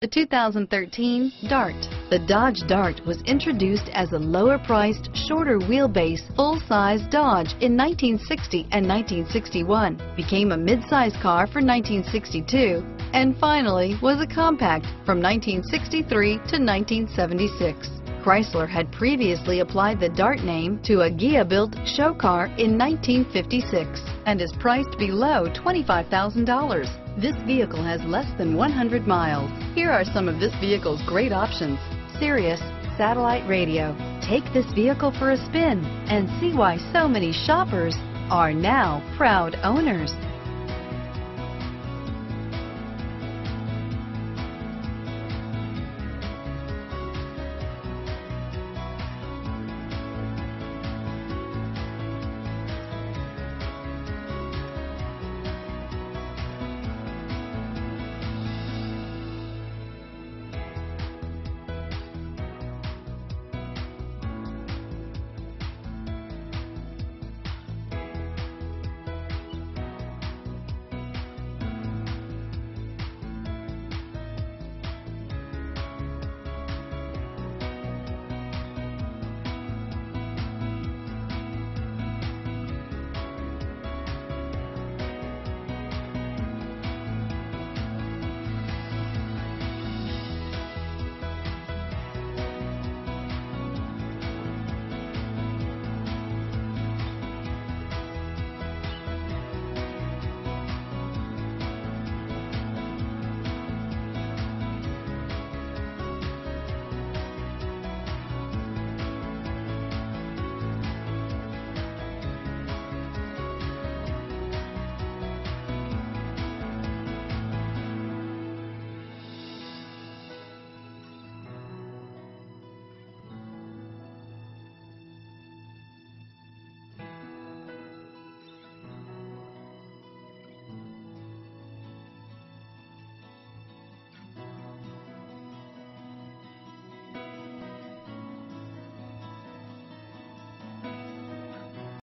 The 2013 Dart. The Dodge Dart was introduced as a lower-priced, shorter wheelbase, full-size Dodge in 1960 and 1961, became a mid-size car for 1962, and finally was a compact from 1963 to 1976. Chrysler had previously applied the Dart name to a Ghia-built show car in 1956 and is priced below $25,000. This vehicle has less than 100 miles. Here are some of this vehicle's great options. Sirius satellite radio. Take this vehicle for a spin and see why so many shoppers are now proud owners.